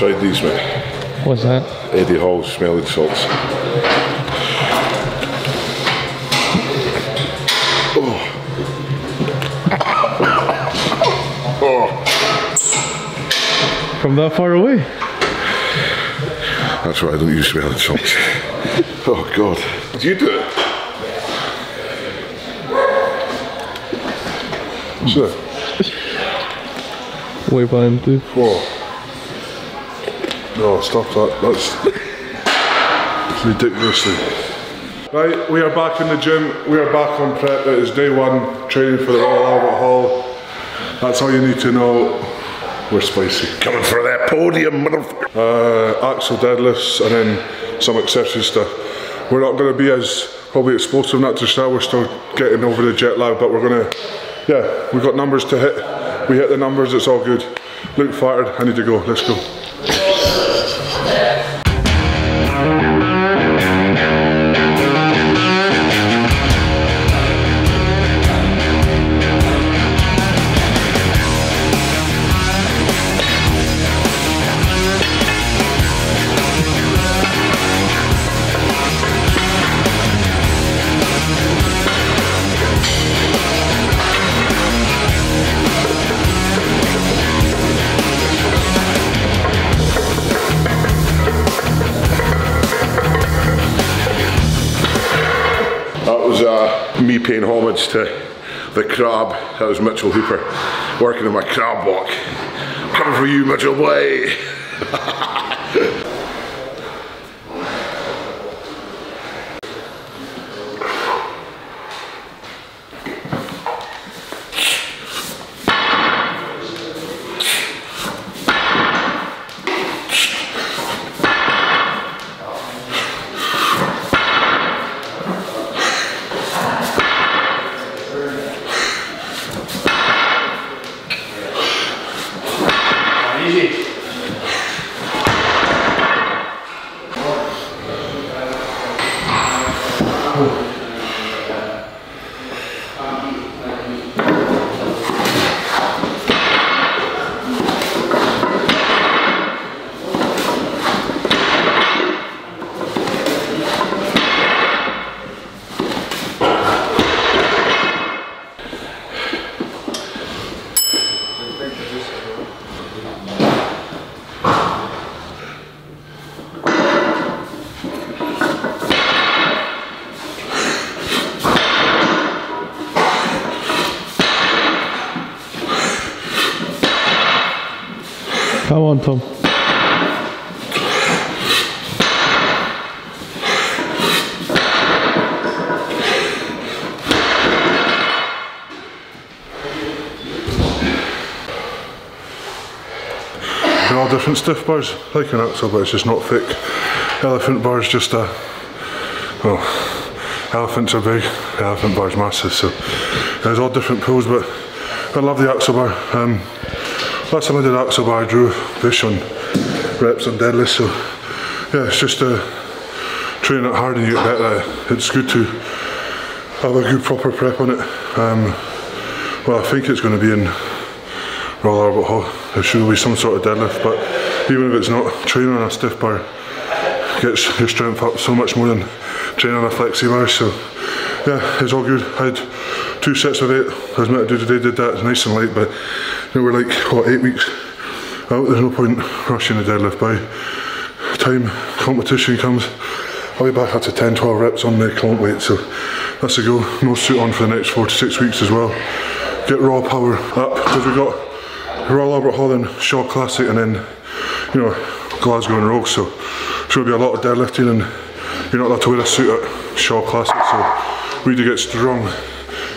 Tried these, mate. What's that? Eddie Hall's smelling salts. Oh. oh from that far away? That's why I don't use smelling salts. oh God. Do you do it? Sure. Way behind too. whoa. No, stop that. That's ridiculously. Right, we are back in the gym. We are back on prep. It is day one, training for the Royal Albert Hall. That's all you need to know. We're spicy. Coming for that podium, motherfucker. Uh, axle deadlifts and then some accessory stuff. We're not going to be as probably explosive not to start. We're still getting over the jet lag, but we're going to, yeah, we've got numbers to hit. We hit the numbers, it's all good. Luke fired, I need to go. Let's go. Me paying homage to the crab. That was Mitchell Hooper working on my crab walk. Coming for you, Mitchell Boy. Ой. Come on, Tom. They're all different stiff bars, like an axle, but it's just not thick. Elephant bar's just a, oh, elephants are big, elephant bar's massive, so there's all different pulls, but I love the axle bar. Um, last time I did axle bar, I drew this on reps and deadlifts, so yeah, it's just uh, training it hard and you get better. It's good to have a good proper prep on it. Um, well, I think it's going to be in Royal Albert Hall. There should be some sort of deadlift, but even if it's not, training on a stiff bar gets your strength up so much more than training on a flexi bar. So yeah, it's all good. I had two sets of eight. I was meant to do today, did that nice and light, but know, we're like what eight weeks out. There's no point rushing the deadlift by time competition comes. I'll be back up to 10, 12 reps on the comp weight, so that's a go. No suit on for the next four to six weeks as well. Get raw power up because we've got Royal Albert Hall and Shaw Classic and then, you know, Glasgow and Rogue, so it's going to be a lot of deadlifting and you're not allowed to wear a suit at Shaw Classic, so we need to get strong,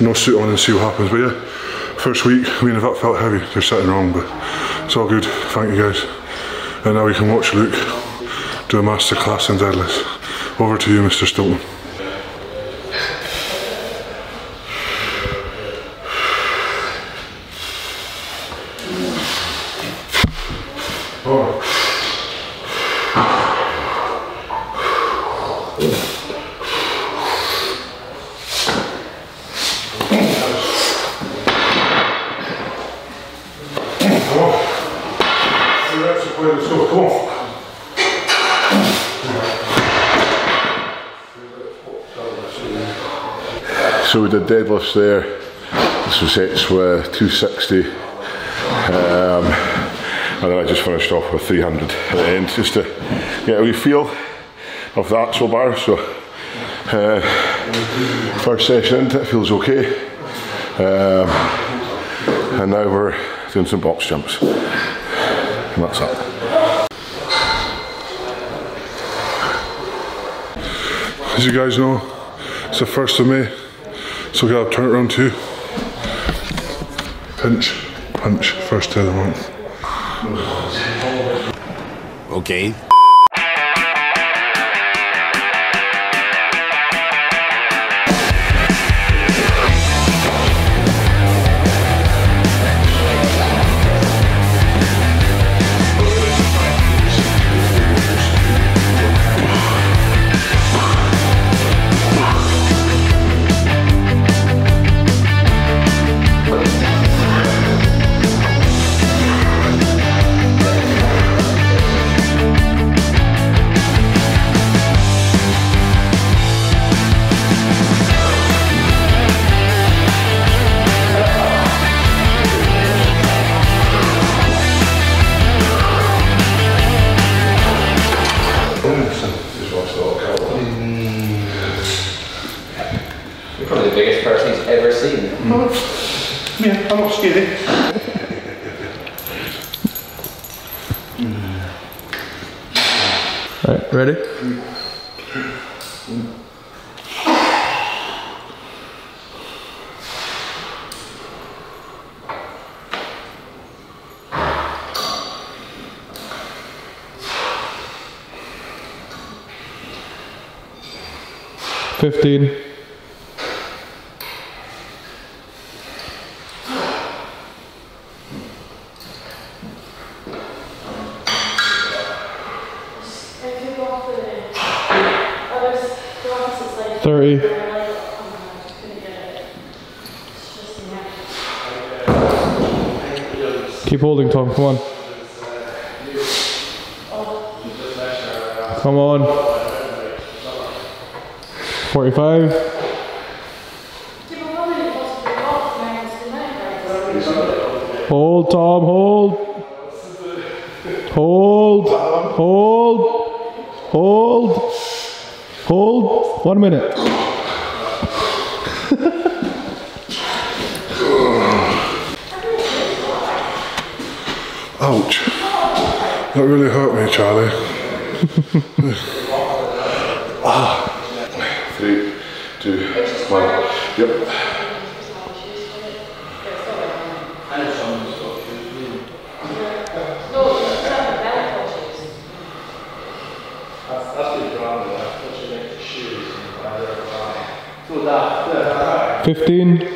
no suit on and see what happens. But yeah, first week, I mean, if that felt heavy, there's something wrong, but it's all good. Thank you guys. And now we can watch Luke do a master class in deadlifts. Over to you, Mr. Stoltman. So we did deadlifts there. This was sets with 260. Um, and then I just finished off with 300 at the end just to get a wee feel of the axle bar. So, uh, first session into it feels okay. Um, and now we're doing some box jumps. And that's. As you guys know, it's the first of May, so gotta turn it around too. Pinch, punch, first of the month. Okay. Not scary. Alright, ready? Fifteen. If you go off the others, the opposite side. Thirty. They're like, oh my God, I couldn't get it. It's just yeah. Keep holding, Tom. Come on. Come on. 45. People tell me it was the golf man was the night guys. Hold, Tom. Hold. Hold. Hold. Hold. Hold. One minute. Ouch. That really hurt me, Charlie. ah. Three, two, one. Yep. Fifteen.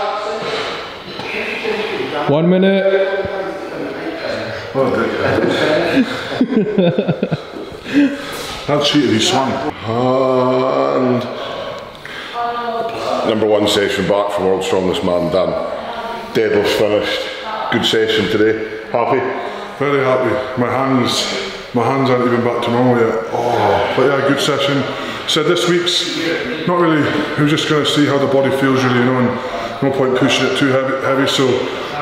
One minute. That cheated, he swung. And number one session back from World's Strongest Man done. Deadlifts finished. Good session today. Happy? Very happy. My hands, my hands aren't even back to normal yet. Oh, but yeah, good session. Said this week's not really. we're just going to see how the body feels, really, you know, and no point pushing it too heavy. heavy so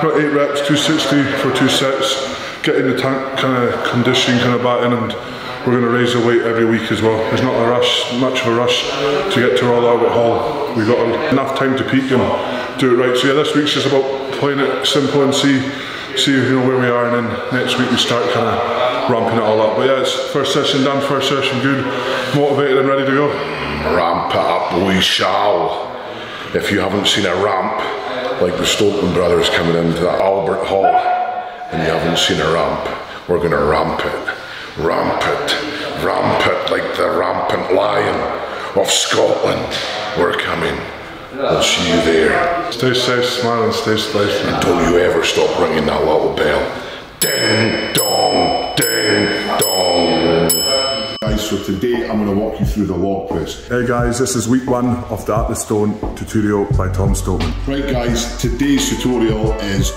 got eight reps, 260 for two sets. Getting the tank kind of conditioning kind of back in, and we're going to raise the weight every week as well. There's not a rush, much of a rush to get to Royal Albert Hall. We've got enough time to peak and do it right. So yeah, this week's just about playing it simple and see see you know where we are, and then next week we start kind of ramping it all up. But yeah, it's first session done, first session good, motivated and ready to go. Ramp it up, we shall. If you haven't seen a ramp, like the Stoltman brothers coming into the Albert Hall, and you haven't seen a ramp, we're going to ramp it. Ramp it. Ramp it like the rampant lion of Scotland. We're coming. We'll see you there. Stay safe, smile and stay safe. Don't you ever stop ringing that little bell. Ding dong, ding dong. Guys, so today I'm going to walk you through the log press. Hey guys, this is week one of the Atlas Stone tutorial by Tom Stoltman. Right guys, today's tutorial is